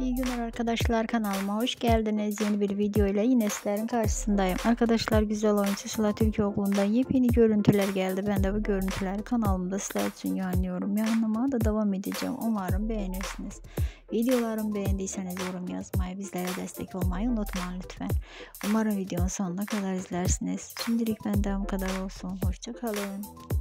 İyi günler arkadaşlar kanalıma hoş geldiniz. Yeni bir video ile yine sizlerin karşısındayım. Arkadaşlar güzel oyuncu Sıla Türkoğlu'ndan yepyeni görüntüler geldi. Ben de bu görüntüleri kanalımda sizler için yayınlıyorum. Yayınlamaya da devam edeceğim. Umarım beğenirsiniz. Videolarımı beğendiyseniz yorum yazmayı, bizlere destek olmayı unutmayın lütfen. Umarım videonun sonuna kadar izlersiniz. Şimdilik benden bu kadar olsun. Hoşçakalın.